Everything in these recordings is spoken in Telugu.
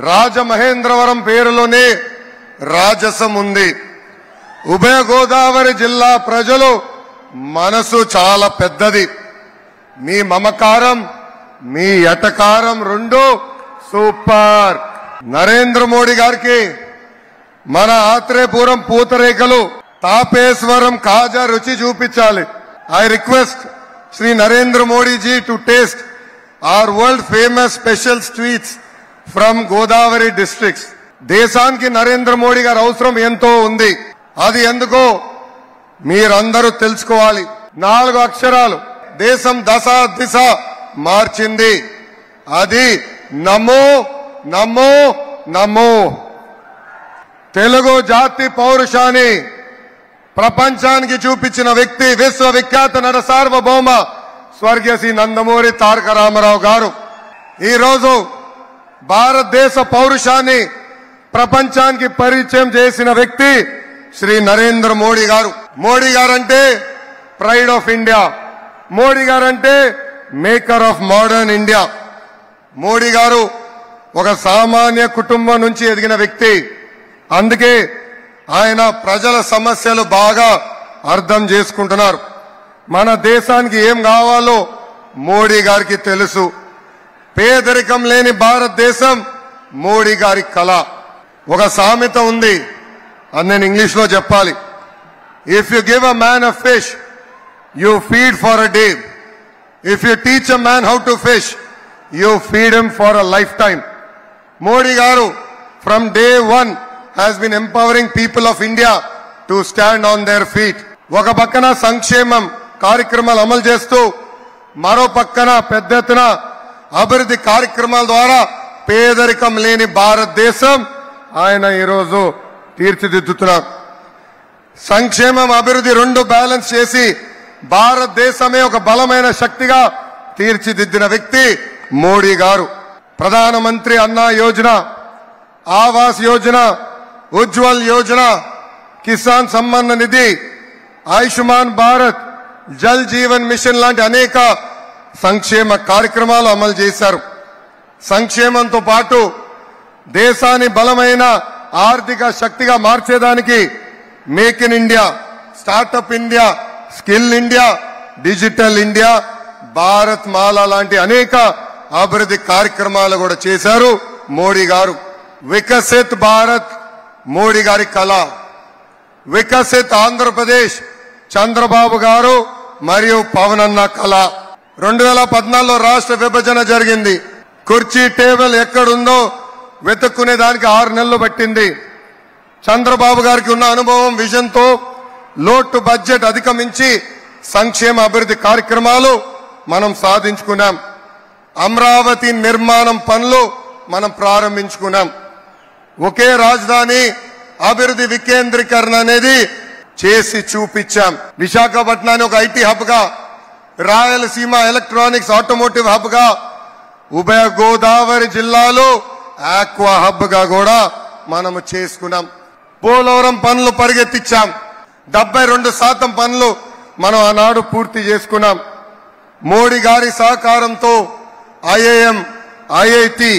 రాజమహేంద్రవరం పేరులోనే రాజసం ఉంది. ఉభయ గోదావరి జిల్లా ప్రజలు మనసు చాలా పెద్దది. మీ మమకారం మీ ఎటకారం రెండు సూపర్. నరేంద్ర మోడీ గారికి మన ఆత్రేయపురం పూతరేఖలు తాపేశ్వరం కాజా రుచి చూపించాలి. I request Shri Narendra Modiji to taste our world famous special sweets. From Godavari districts దేశానికి నరేంద్ర మోడీ గారి అవసరం ఎంతో ఉంది. అది ఎందుకో మీరందరూ తెలుసుకోవాలి. నాలుగు అక్షరాలు. దేశం దశ దిశ మార్చింది. అది నమో నమో నమో. తెలుగు జాతి పౌరుషాన్ని ప్రపంచానికి చూపించిన వ్యక్తి విశ్వవిఖ్యాత నట సార్వభౌమ స్వర్గీయ శ్రీ నందమూరి తారక రామారావు గారు. ఈరోజు భారతదేశ పౌరుషాన్ని ప్రపంచానికి పరిచయం చేసిన వ్యక్తి శ్రీ నరేంద్ర మోడీ గారు. మోడీ గారంటే pride of India. Modi guarantee maker of modern India. Modi గారు ఒక సామాన్య కుటుంబం నుంచి ఎదిగిన వ్యక్తి. అందుకే ఆయన ప్రజల సమస్యలు బాగా అర్థం చేసుకుంటున్నారు. మన దేశానికి ఏం కావాలో మోడీ గారికి తెలుసు. పేదరికం లేని భారతదేశం మోడీ గారి కళ. ఒక సామెత ఉంది. అది నేను ఇంగ్లీష్లో చెప్పాలి. If you give a man a fish you feed for a day if you teach a man how to fish you feed him for a lifetime Modi garu from day one has been empowering people of India to stand on their feet ఒక పక్కన సంక్షేమం కార్యక్రమాలు అమలు చేస్తూ మరో పక్కన పెద్ద ఎత్తున అభివృద్ధి కార్యక్రమాల ద్వారా పేదరికం లేని భారతదేశం ఆయన ఈరోజు తీర్చిదిద్దుతున్నారు. సంక్షేమం అభివృద్ధి రెండు బ్యాలెన్స్ చేసి భారతదేశమే ఒక బలమైన శక్తిగా తీర్చిదిద్దిన వ్యక్తి మోడీ గారు. ప్రధానమంత్రి అన్నా యోజన ఆవాస్ యోజన ఉజ్వల్ యోజన కిసాన్ సమ్మాన్ నిధి ఆయుష్మాన్ భారత్ జల్ జీవన్ మిషన్ లాంటి అనేక సంక్షేమ కార్యక్రమాలు అమలు చేశారు. సంక్షేమంతో పాటు దేశాన్ని బలమైన ఆర్థిక శక్తిగా మార్చేదానికి make in India startup India skill India digital India Bharat Mala లాంటి అనేక అభివృద్ధి కార్యక్రమాలు కూడా చేశారు మోడీ గారు. వికసిత్ భారత్ మోడీ గారి కళ. వికసిత్ ఆంధ్రప్రదేశ్ చంద్రబాబు గారు మరియు పవన్ అన్న కళ. రెండు వేల పద్నాలుగులో రాష్ట్ర విభజన జరిగింది. కుర్చీ టేబుల్ ఎక్కడుందో వెతుక్కునే దానికి ఆరు నెలలు పట్టింది. చంద్రబాబు గారికి ఉన్న అనుభవం విజన్తో లోటు బడ్జెట్ అధిగమించి సంక్షేమ అభివృద్ధి కార్యక్రమాలు మనం సాధించుకున్నాం. అమరావతి నిర్మాణం పనులు మనం ప్రారంభించుకున్నాం. ఒకే రాజధాని అభివృద్ధి వికేంద్రీకరణ అనేది చేసి చూపించాం. విశాఖపట్నాన్ని ఒక ఐటీ హబ్గా రాయలసీమ ఎలక్ట్రానిక్స్ ఆటోమోటివ్ హబ్గా ఉభయ గోదావరి జిల్లాలో ఆక్వా హబ్గా కూడా మనము చేసుకున్నాం. పోలవరం పనులు పరిగెత్తించాం డెబ్బై రెండు శాతం పనులు మనం ఆనాడు పూర్తి చేసుకున్నాం. మోడీ గారి సహకారంతో IIM IIT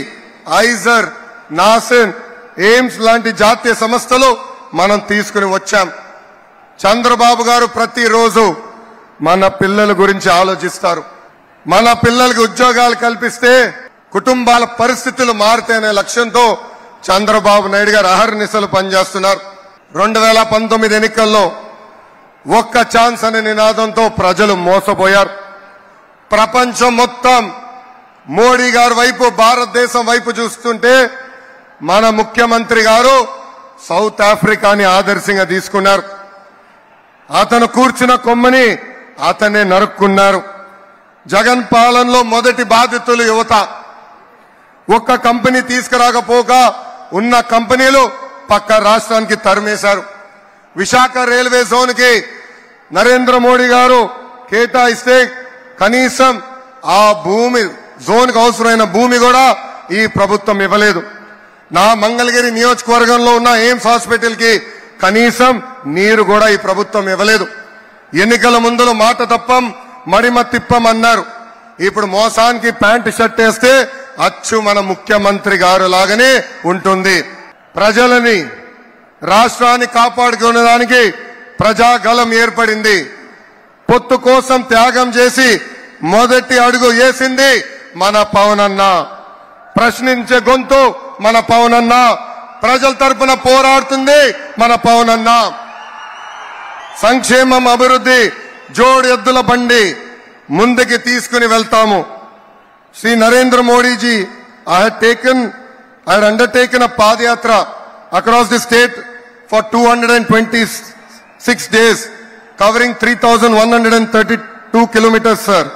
IISER NACIN AIIMS లాంటి జాతీయ సంస్థలు మనం తీసుకుని వచ్చాం. చంద్రబాబు గారు ప్రతిరోజు మన పిల్లల గురించి ఆలోచిస్తారు. మన పిల్లలకి ఉద్యోగాలు కల్పిస్తే కుటుంబాల పరిస్థితులు మారుతాయనే లక్ష్యంతో చంద్రబాబు నాయుడు గారు అహర్నిశలు పనిచేస్తున్నారు. రెండు వేల పంతొమ్మిది ఎన్నికల్లో ఒక్క ఛాన్స్ అనే నినాదంతో ప్రజలు మోసపోయారు. ప్రపంచం మొత్తం మోడీ గారి వైపు భారతదేశం వైపు చూస్తుంటే మన ముఖ్యమంత్రి గారు సౌత్ ఆఫ్రికాని ఆదర్శంగా తీసుకున్నారు. అతను కూర్చున్న కొమ్మని అతనే నరుక్కున్నారు. జగన్ పాలనలో మొదటి బాధితులు యువత. ఒక్క కంపెనీ తీసుకురాకపోగా ఉన్న కంపెనీలు పక్క రాష్ట్రానికి తరిమేశారు. విశాఖ రైల్వే జోన్కి నరేంద్ర మోడీ గారు కేటాయిస్తే కనీసం ఆ భూమి జోన్కు అవసరమైన భూమి కూడా ఈ ప్రభుత్వం ఇవ్వలేదు. నా మంగళగిరి నియోజకవర్గంలో ఉన్న ఎయిమ్స్ హాస్పిటల్కి కనీసం నీరు కూడా ఈ ప్రభుత్వం ఇవ్వలేదు. ఎన్నికల ముందులో మాట తప్పం మడిమ తిప్పం అన్నారు. ఇప్పుడు మోసానికి ప్యాంటు షర్ట్ వేస్తే అచ్చు మన ముఖ్యమంత్రి గారు లాగానే ఉంటుంది. ప్రజలని రాష్ట్రాన్ని కాపాడుకునేదానికి ప్రజాగలం ఏర్పడింది. పొత్తు కోసం త్యాగం చేసి మొదటి అడుగు వేసింది మన పవనన్న. ప్రశ్నించే గొంతు మన పవనన్న. ప్రజల తరపున పోరాడుతుంది మన పవనన్న. సంక్షేమం అభివృద్ధి జోడు ఎద్దుల బండి ముందుకి తీసుకుని వెళ్తాము Shri Narendra Modiji I had taken I had undertaken a padayatra across the state for two hundred and twenty six days covering three thousand one hundred and thirty two kilometres sir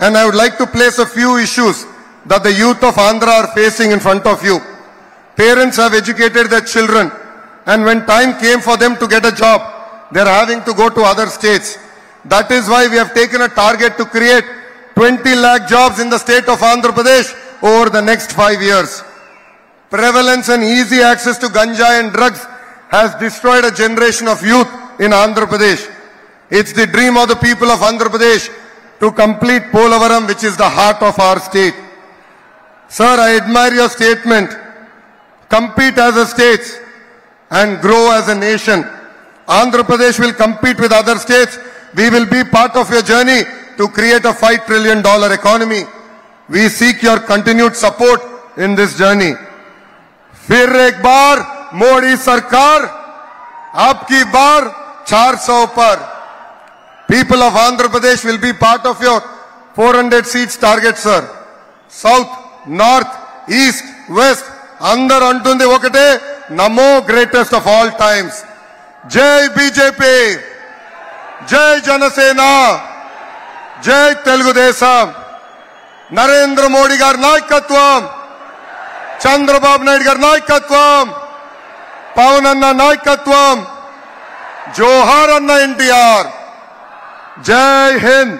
and I would like to place a few issues that the youth of Andhra are facing in front of you Parents have educated their children, and when time came for them to get a job, they're having to go to other states. That is why we have taken a target to create 20 lakh jobs in the state of Andhra Pradesh over the next five years. Prevalence and easy access to ganja and drugs has destroyed a generation of youth in Andhra Pradesh. It's the dream of the people of Andhra Pradesh to complete Polavaram, which is the heart of our state. Sir, I admire your statement compete as a state and grow as a nation. Andhra Pradesh will compete with other states. We will be part of your journey to create a $5 trillion economy. We seek your continued support in this journey. फिर एक बार मोदी सरकार आपकी बार 400 पर people of Andhra Pradesh will be part of your 400 seats target, sir. South, North, East, West, అందరు అంటుంది ఒకటే నమో గ్రేటెస్ట్ ఆఫ్ ఆల్ టైమ్స్ జై బీజేపీ జై జనసేన జై తెలుగుదేశం నరేంద్ర మోడీ గారి నాయకత్వం చంద్రబాబు నాయుడు గారి నాయకత్వం పవన్ అన్న నాయకత్వం జోహార్ అన్న ఎన్టీఆర్ జై హింద్